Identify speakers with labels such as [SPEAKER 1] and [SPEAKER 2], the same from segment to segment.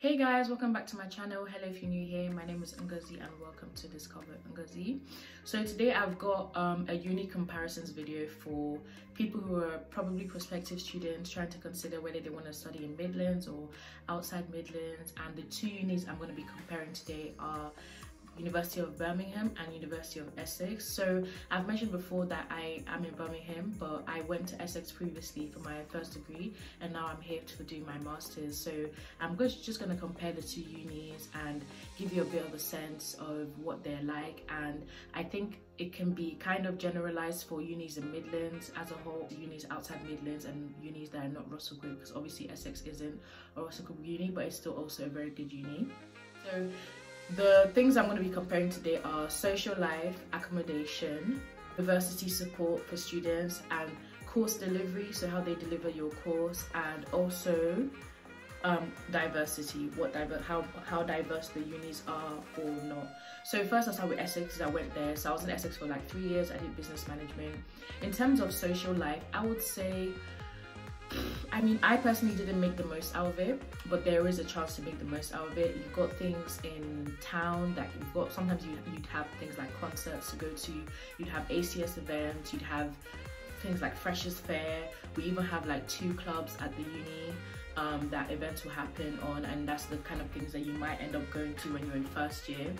[SPEAKER 1] Hey guys, welcome back to my channel. Hello if you're new here. My name is Ngozi and welcome to Discover Ngozi. So today I've got um, a uni comparisons video for people who are probably prospective students trying to consider whether they want to study in Midlands or outside Midlands. And the two unis I'm going to be comparing today are University of Birmingham and University of Essex. So I've mentioned before that I am in Birmingham, but I went to Essex previously for my first degree and now I'm here to do my master's. So I'm just going to compare the two unis and give you a bit of a sense of what they're like. And I think it can be kind of generalized for unis in Midlands as a whole, unis outside Midlands and unis that are not Russell Group because obviously Essex isn't a Russell Group uni, but it's still also a very good uni. So the things I'm going to be comparing today are social life, accommodation, diversity support for students and course delivery, so how they deliver your course and also um, diversity, what diver how how diverse the unis are or not. So first I started with Essex, I went there. So I was in Essex for like three years, I did business management. In terms of social life, I would say I mean, I personally didn't make the most out of it, but there is a chance to make the most out of it. You've got things in town that you've got, sometimes you, would have things like concerts to go to, you'd have ACS events, you'd have things like Freshers Fair. We even have like two clubs at the uni um, that events will happen on, and that's the kind of things that you might end up going to when you're in first year.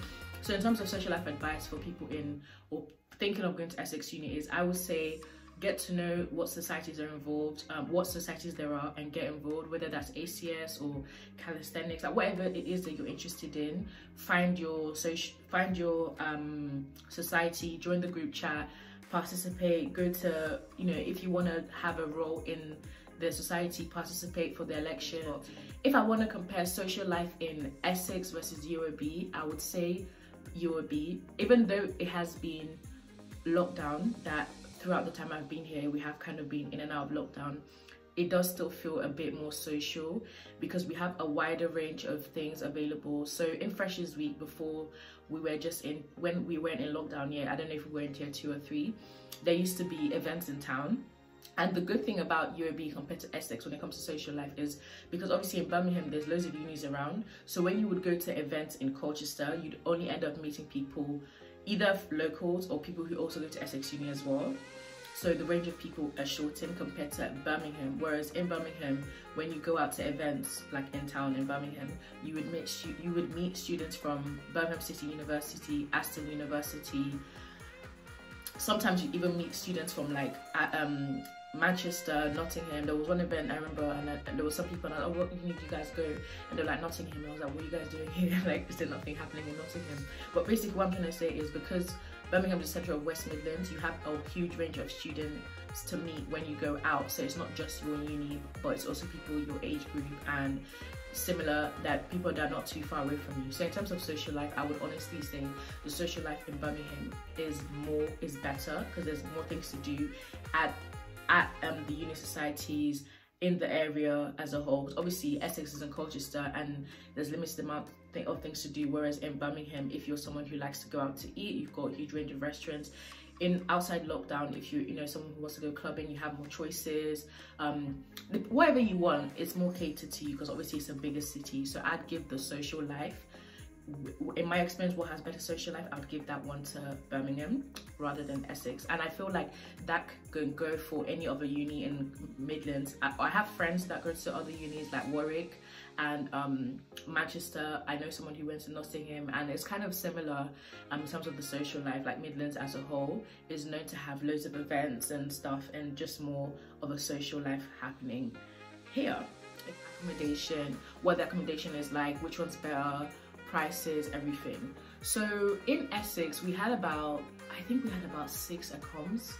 [SPEAKER 1] So in terms of social life advice for people in or thinking of going to Essex Uni is, I would say get to know what societies are involved, um, what societies there are, and get involved, whether that's ACS or calisthenics, like whatever it is that you're interested in. Find your social, find your um, society, join the group chat, participate, go to, you know, if you want to have a role in the society, participate for the election. If I want to compare social life in Essex versus UOB, I would say UOB, even though it has been lockdown that throughout the time I've been here, we have kind of been in and out of lockdown. It does still feel a bit more social because we have a wider range of things available. So in Freshers Week, before we were just in, when we weren't in lockdown yet, I don't know if we were in tier two or three, there used to be events in town and the good thing about UOB compared to Essex when it comes to social life is because obviously in Birmingham there's loads of unis around. So when you would go to events in Colchester, you'd only end up meeting people either locals or people who also go to Essex Uni as well. So the range of people are shortened compared to Birmingham. Whereas in Birmingham, when you go out to events like in town in Birmingham, you would meet you would meet students from Birmingham City University, Aston University. Sometimes you even meet students from like um, Manchester, Nottingham. There was one event I remember, and, I, and there was some people, I, oh, what do you guys go? And they're like Nottingham. And I was like, what are you guys doing here? like, is there nothing happening in Nottingham? But basically, what I'm trying to say is because Birmingham is the centre of West Midlands, you have a huge range of students to meet when you go out. So it's not just your uni, but it's also people your age group and similar that people that are not too far away from you. So in terms of social life, I would honestly say the social life in Birmingham is more is better because there's more things to do at at um, the uni societies in the area as a whole. Obviously, Essex is in Colchester and there's limited amount of things to do. Whereas in Birmingham, if you're someone who likes to go out to eat, you've got a huge range of restaurants. In outside lockdown, if you you know someone who wants to go clubbing, you have more choices. Um, whatever you want, it's more catered to you because obviously it's a bigger city. So I'd give the social life in my experience, what has better social life, I would give that one to Birmingham rather than Essex. And I feel like that can go for any other uni in Midlands. I, I have friends that go to other unis like Warwick and um, Manchester. I know someone who went to Nottingham and it's kind of similar um, in terms of the social life, like Midlands as a whole is known to have loads of events and stuff and just more of a social life happening here. Accommodation, what the accommodation is like, which one's better, prices, everything. So in Essex, we had about, I think we had about six accoms.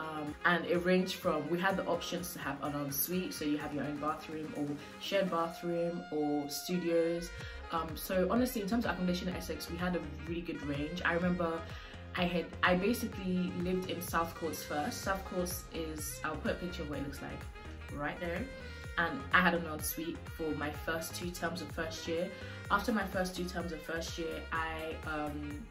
[SPEAKER 1] Um, and it ranged from, we had the options to have an ensuite, so you have your own bathroom or shared bathroom or studios. Um, so honestly, in terms of accommodation in Essex, we had a really good range. I remember I had, I basically lived in South Courts first. South is, I'll put a picture of what it looks like right there and I had an ensuite for my first two terms of first year. After my first two terms of first year, I um,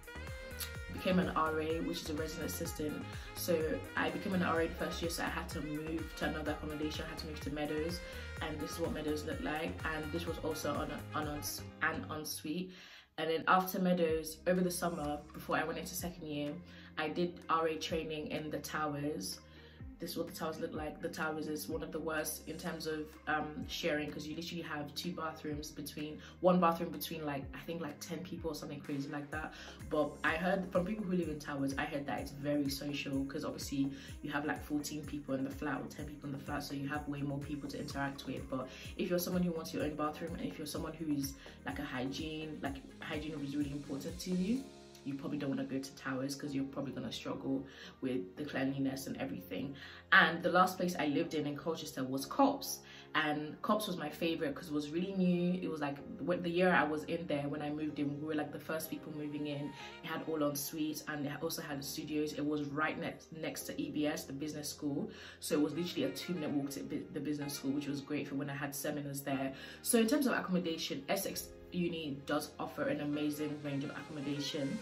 [SPEAKER 1] became an RA, which is a resident assistant. So I became an RA first year, so I had to move to another accommodation. I had to move to Meadows, and this is what Meadows looked like. And this was also on on an ensuite. And then after Meadows, over the summer, before I went into second year, I did RA training in the Towers this is what the towers look like. The towers is one of the worst in terms of um, sharing because you literally have two bathrooms between, one bathroom between like, I think like 10 people or something crazy like that. But I heard from people who live in towers, I heard that it's very social because obviously you have like 14 people in the flat or 10 people in the flat. So you have way more people to interact with. But if you're someone who wants your own bathroom and if you're someone who is like a hygiene, like hygiene is really important to you, you probably don't want to go to towers because you're probably going to struggle with the cleanliness and everything. And the last place i lived in in colchester was Copse. And Copse was my favorite because it was really new. It was like the year i was in there when i moved in we were like the first people moving in. It had all on suites and it also had studios. It was right next next to ebs the business school. So it was literally a two minute walk to the business school which was great for when i had seminars there. So in terms of accommodation essex uni does offer an amazing range of accommodation.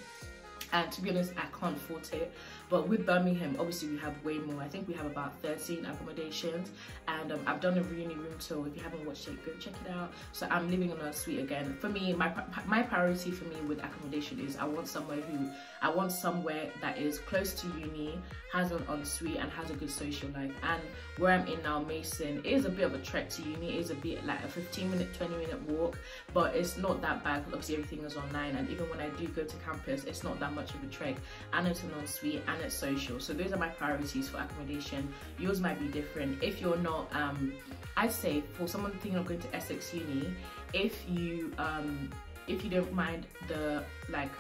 [SPEAKER 1] And to be honest i can't fault it but with birmingham obviously we have way more. I think we have about 13 accommodations. And um, i've done a reunion room tour. If you haven't watched it go check it out. So i'm living in a suite again. For me my my priority for me with accommodation is i want somewhere who i want somewhere that is close to uni has an ensuite and has a good social life. And where i'm in now mason is a bit of a trek to uni. It is a bit like a 15 minute 20 minute walk but it's not that bad obviously everything is online. And even when i do go to campus it's not that much of a trek. And it's an ensuite and it's social. So those are my priorities for accommodation. Yours might be different. If you're not um i'd say for someone thinking of going to essex uni if you um if you don't mind the like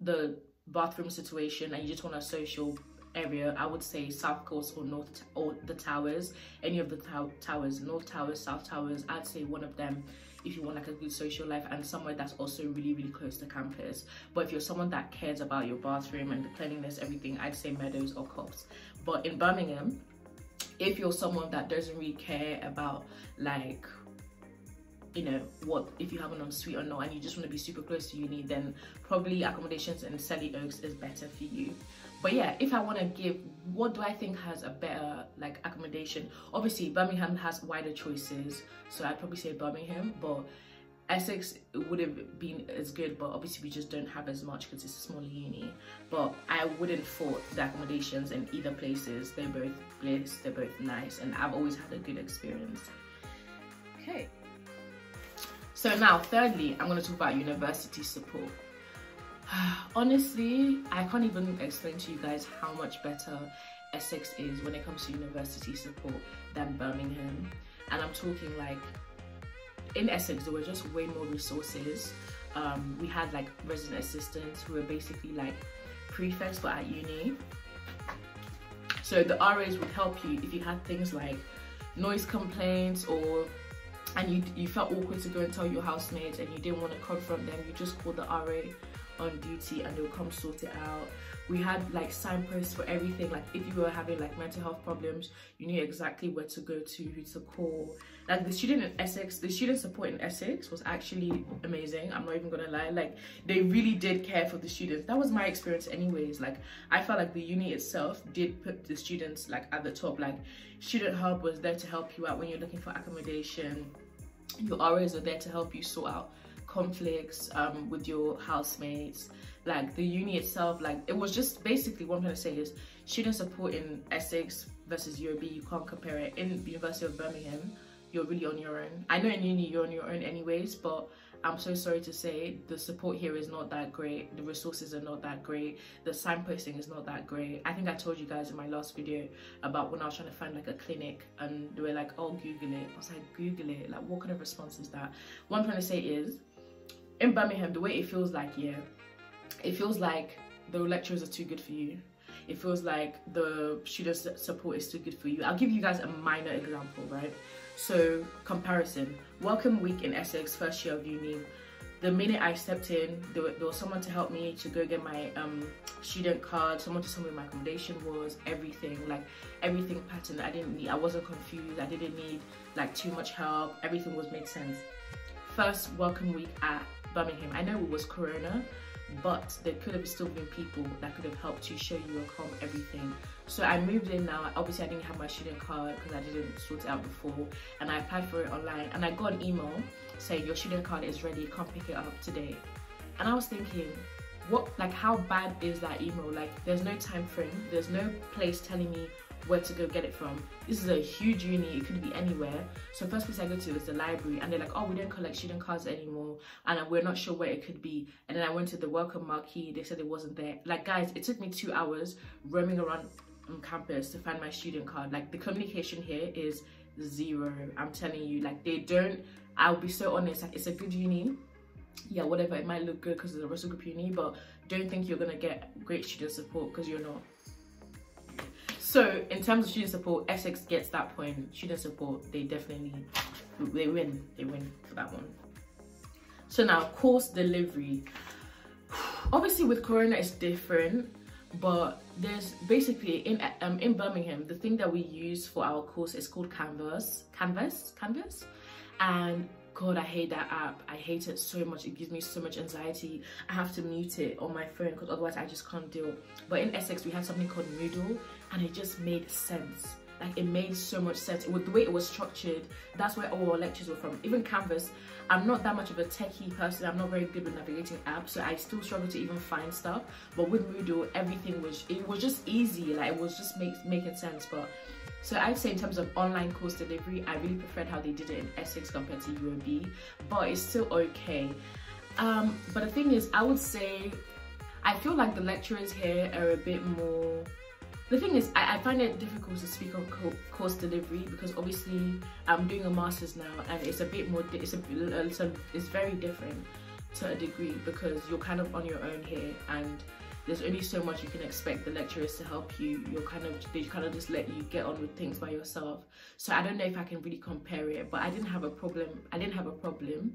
[SPEAKER 1] the bathroom situation and you just want a social area i would say South Courts or north or the towers any of the towers north towers south towers i'd say one of them if you want like a good social life and somewhere that's also really really close to campus. But if you're someone that cares about your bathroom and the cleanliness everything i'd say meadows or Copse but in birmingham if you're someone that doesn't really care about like you know what if you have an ensuite or not and you just want to be super close to uni then probably accommodations in Selly Oaks is better for you but yeah if i want to give what do i think has a better like accommodation? Obviously birmingham has wider choices so i'd probably say birmingham but essex would have been as good but obviously we just don't have as much because it's a smaller uni. But i wouldn't fault the accommodations in either places. They're both bliss they're both nice and i've always had a good experience. Okay. So now thirdly i'm going to talk about university support honestly i can't even explain to you guys how much better essex is when it comes to university support than birmingham. And i'm talking like in essex there were just way more resources. Um, we had like resident assistants who were basically like prefects but at uni. So the ras would help you if you had things like noise complaints or and you, you felt awkward to go and tell your housemates and you didn't want to confront them you just called the ra on duty and they'll come sort it out. We had like signposts for everything. Like if you were having like mental health problems you knew exactly where to go to who to call. Like the student in essex the student support in essex was actually amazing. I'm not even gonna lie. Like they really did care for the students. That was my experience anyways. Like i felt like the uni itself did put the students like at the top. Like student hub was there to help you out when you're looking for accommodation. Your RAs are there to help you sort out conflicts um, with your housemates. Like the uni itself like it was just basically what i'm trying to say is student support in essex versus UOB you can't compare it. In the university of birmingham you're really on your own. I know in uni you're on your own anyways but i'm so sorry to say the support here is not that great. The resources are not that great. The signposting is not that great. I think i told you guys in my last video about when i was trying to find like a clinic and they were like oh google it. I was like google it? Like what kind of response is that? What i'm trying to say is in Birmingham, the way it feels like, yeah, it feels like the lecturers are too good for you. It feels like the student support is too good for you. I'll give you guys a minor example, right? So, comparison. Welcome week in Essex, first year of uni. The minute I stepped in, there, there was someone to help me to go get my um, student card, someone to tell me where my accommodation was, everything, like everything pattern. I didn't need, I wasn't confused, I didn't need like too much help, everything was made sense. First welcome week at Birmingham. I know it was Corona, but there could have still been people that could have helped you show you around everything. So i moved in now. Obviously i didn't have my student card because i didn't sort it out before. And i applied for it online and i got an email saying your student card is ready. Come pick it up today. And i was thinking what like how bad is that email? Like there's no time frame. There's no place telling me where to go get it from. This is a huge uni. It could be anywhere. So first place i go to is the library and they're like oh we don't collect student cards anymore and we're not sure where it could be. And then i went to the welcome marquee. They said it wasn't there. Like guys it took me two hours roaming around on campus to find my student card. Like the communication here is zero. I'm telling you like they don't i'll be so honest like it's a good uni yeah whatever it might look good because it's a russell group uni but don't think you're gonna get great student support because you're not. So in terms of student support essex gets that point. Student support they definitely they win. They win for that one. So now course delivery. Obviously with corona it's different but there's basically in um in birmingham the thing that we use for our course is called canvas canvas? Canvas? And god i hate that app. I hate it so much. It gives me so much anxiety. I have to mute it on my phone because otherwise i just can't deal. But in essex we had something called moodle and it just made sense. Like it made so much sense. With the way it was structured that's where all our lectures were from. Even canvas i'm not that much of a techie person. I'm not very good with navigating apps so i still struggle to even find stuff. But with moodle everything was it was just easy. Like it was just make, making sense. But so I'd say in terms of online course delivery, I really preferred how they did it in Essex compared to UOB, but it's still okay. Um, but the thing is, I would say, I feel like the lecturers here are a bit more the thing is I, I, find it difficult to speak on co course delivery because obviously I'm doing a master's now and it's a bit more it's a, it's, a, it's very different to a degree because you're kind of on your own here and there's only so much you can expect the lecturers to help you. You're kind of they kind of just let you get on with things by yourself. So i don't know if i can really compare it but i didn't have a problem i didn't have a problem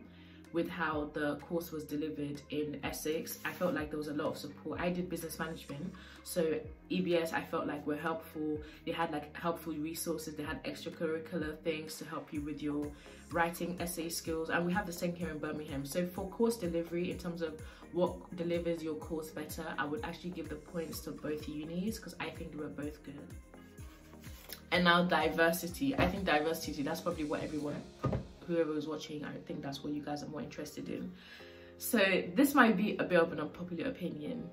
[SPEAKER 1] with how the course was delivered in Essex. I felt like there was a lot of support. I did business management, so EBS I felt like were helpful. They had like helpful resources. They had extracurricular things to help you with your writing essay skills, and we have the same here in Birmingham. So for course delivery, in terms of what delivers your course better, I would actually give the points to both unis because I think they were both good. And now diversity. I think diversity, that's probably what everyone, whoever was watching, I think that's what you guys are more interested in. So this might be a bit of an unpopular opinion,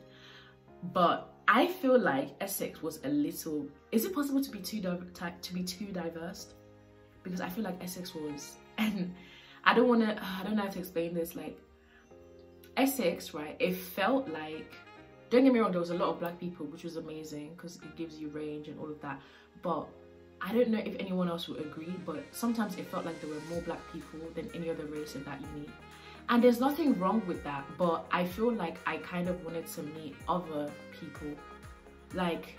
[SPEAKER 1] but I feel like Essex was a little, is it possible to be too, to be too diverse? Because I feel like Essex was, and I don't want to, I don't know how to explain this, like Essex, right, it felt like, don't get me wrong, there was a lot of black people, which was amazing because it gives you range and all of that. But I don't know if anyone else would agree, but sometimes it felt like there were more black people than any other race in that uni. And there's nothing wrong with that, but I feel like I kind of wanted to meet other people. Like,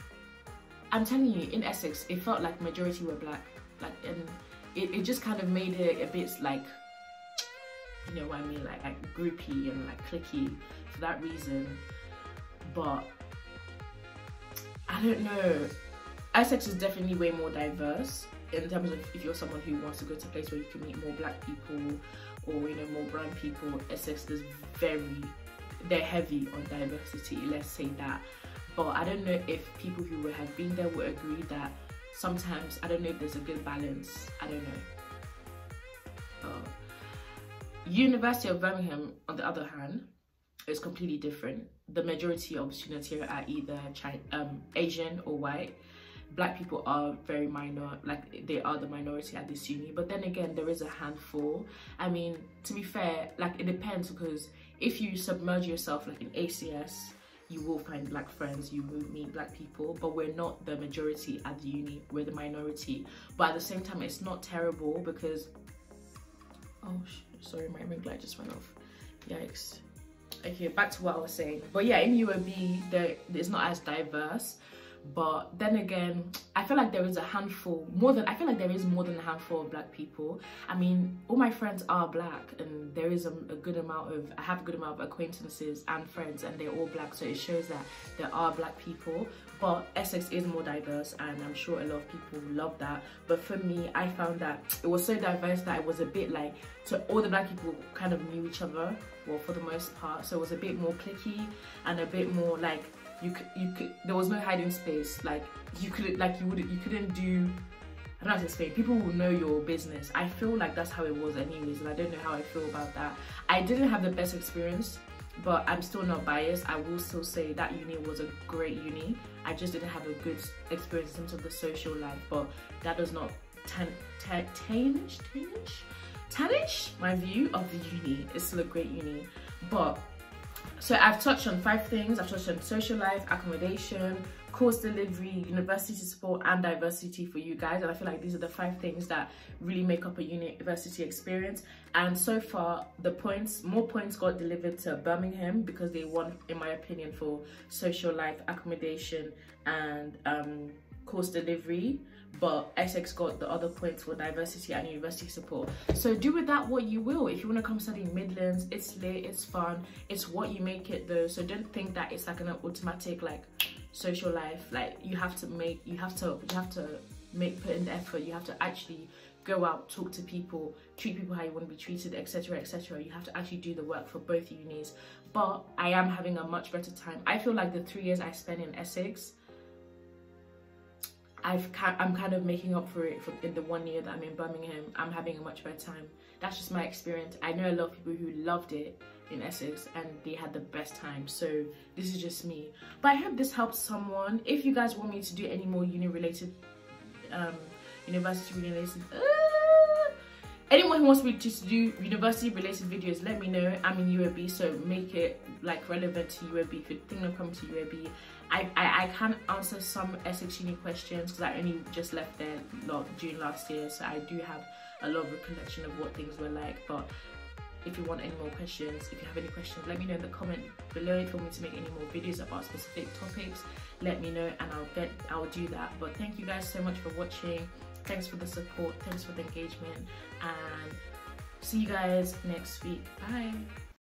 [SPEAKER 1] I'm telling you, in Essex, it felt like majority were black. Like, and it, it just kind of made it a bit like you know what I mean, like, like groupy and like clicky for that reason. But I don't know. Essex is definitely way more diverse in terms of if you're someone who wants to go to a place where you can meet more black people or you know more brown people. Essex is very they're heavy on diversity, let's say that. But I don't know if people who have been there would agree that sometimes I don't know if there's a good balance. I don't know. University of Birmingham, on the other hand, is completely different. The majority of students here are either um, Asian or white. Black people are very minor, like they are the minority at this uni. But then again, there is a handful. I mean, to be fair, like it depends because if you submerge yourself like in ACS, you will find black friends, you will meet black people, but we're not the majority at the uni, we're the minority. But at the same time, it's not terrible because, oh, sorry my ring light just went off yikes okay back to what i was saying but yeah in uob there it's not as diverse but then again i feel like there is a handful more than i feel like there is more than a handful of black people. I mean all my friends are black and there is a, a, good amount of i have a good amount of acquaintances and friends and they're all black so it shows that there are black people. But essex is more diverse and i'm sure a lot of people love that. But for me i found that it was so diverse that it was a bit like so all the black people kind of knew each other well for the most part. So it was a bit more clicky and a bit more like you could you could there was no hiding space like you could like you would you couldn't do I don't know how to explain. People will know your business. I feel like that's how it was anyways, and I don't know how I feel about that. I didn't have the best experience, but I'm still not biased. I will still say that uni was a great uni. I just didn't have a good experience in terms of the social life, but that does not tarnish, tarnish, tarnish my view of the uni. It's still a great uni, but so I've touched on five things. I've touched on social life, accommodation, course delivery, university support, and diversity for you guys. And I feel like these are the five things that really make up a university experience. And so far, the points, more points got delivered to Birmingham because they won, in my opinion, for social life, accommodation, and um, course delivery but Essex got the other points for diversity and university support. So do with that what you will. If you want to come study Midlands, it's lit, it's fun, it's what you make it though. So don't think that it's like an automatic like social life. Like you have to make, you have to, you have to make put in the effort. You have to actually go out, talk to people, treat people how you want to be treated, etc, etc. You have to actually do the work for both unis. But I am having a much better time. I feel like the three years I spent in Essex I've I'm kind of making up for it for in the one year that I'm in Birmingham. I'm having a much better time. That's just my experience. I know a lot of people who loved it in Essex and they had the best time. So this is just me. But I hope this helps someone. If you guys want me to do any more uni related, um, university related, uh, anyone who wants me to do university related videos, let me know. I'm in UOB, so make it like relevant to UOB. If you're thinking of coming to UOB, I, I, I can answer some Essex Uni questions because I only just left there June last year so I do have a lot of recollection of what things were like but if you want any more questions if you have any questions let me know in the comment below if you want me to make any more videos about specific topics let me know and I'll get I'll do that but thank you guys so much for watching thanks for the support thanks for the engagement and see you guys next week. Bye